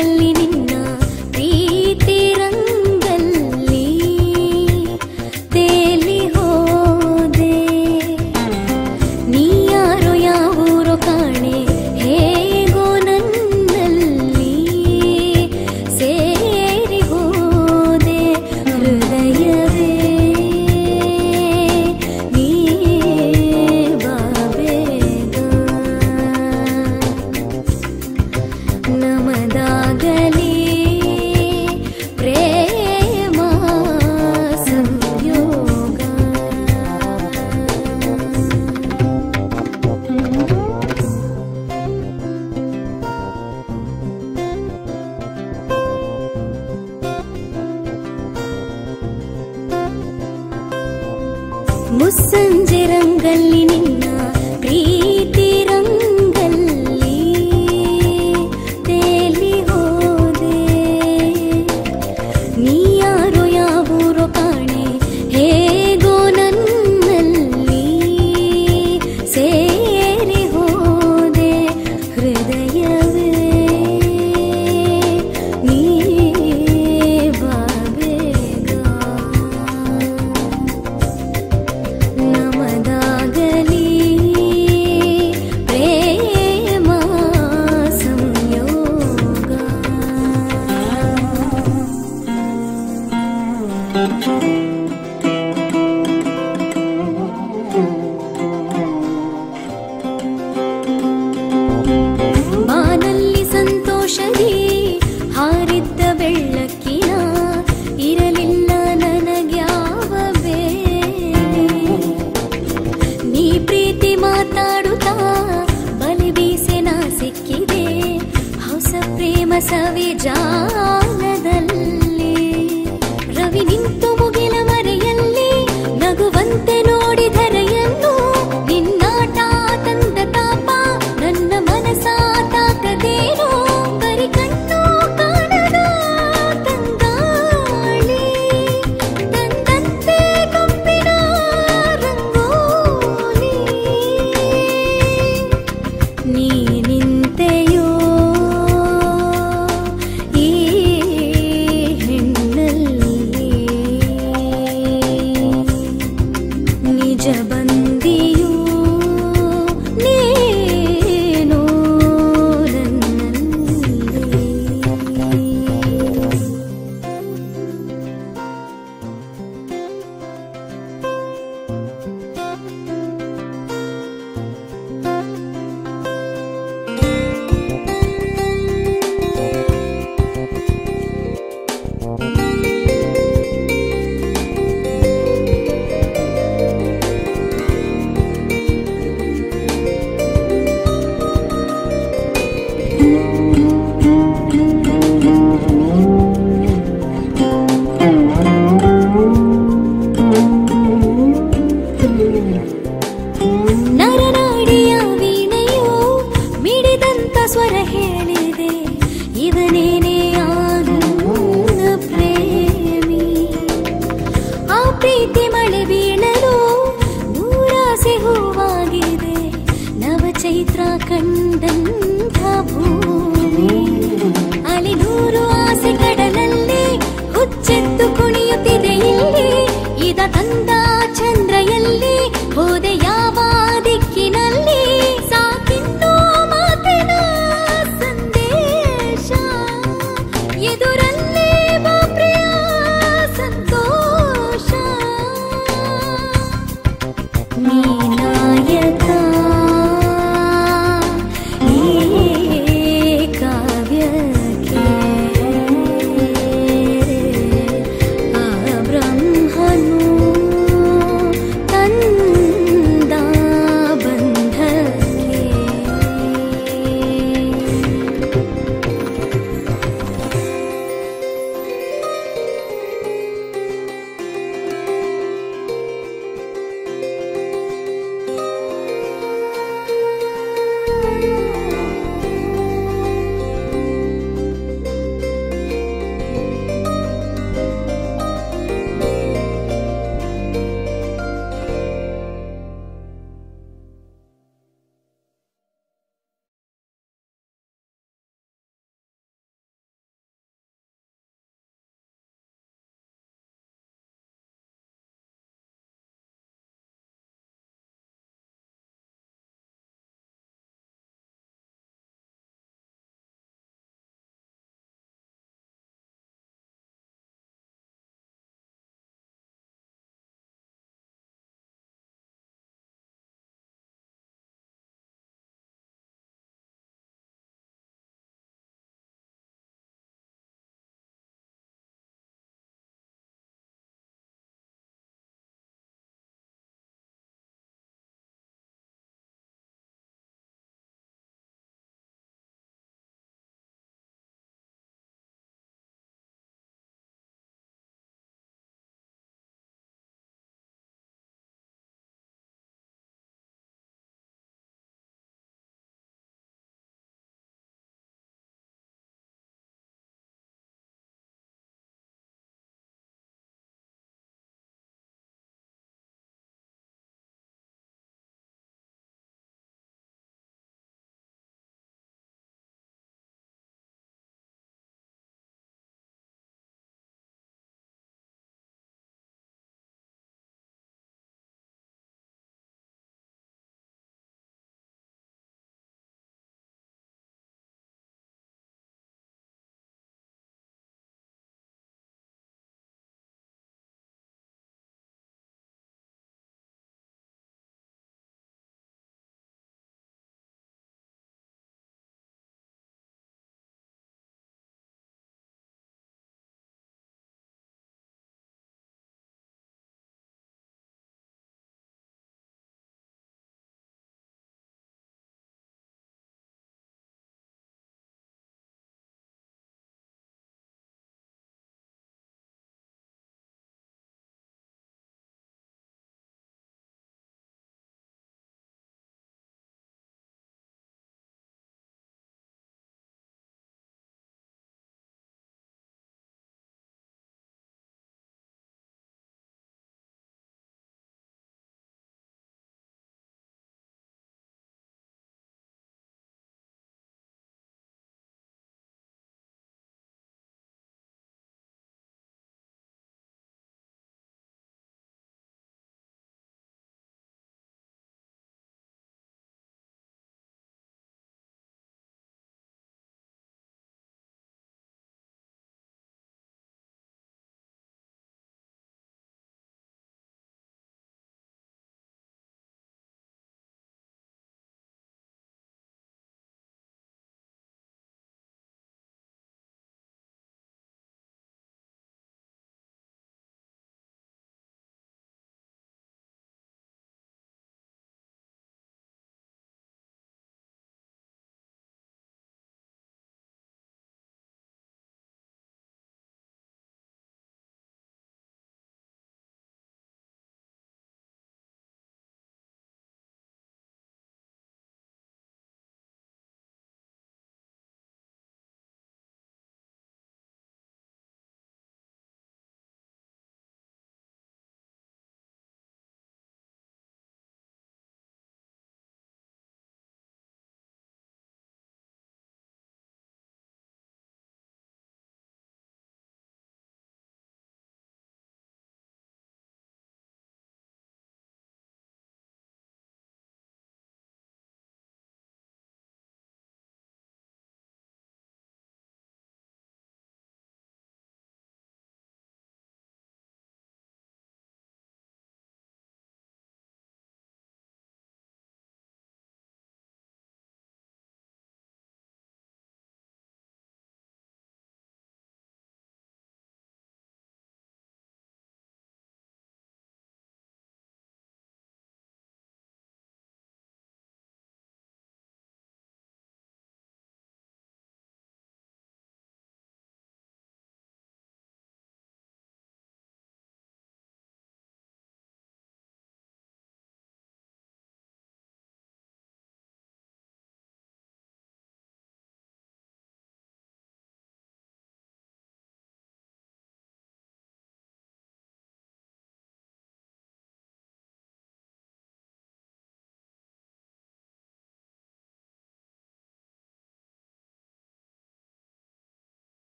feliz. वे जा ನರನಾಡಿಯ ವೀಣೆಯು ಮಿಡಿದಂತ ಸ್ವರ ಹೇಳಿದೆ, ಇವನೇನೇ ಆದನು ಪ್ರೇಮಿ. ಆ ಪ್ರೀತಿ ಮಳೆ ಬೀಳಲು ನೂರಾಸೆ ಹೂವಾಗಿದೆ ನವ ಚೈತ್ರ ಕಂಡನ್ನು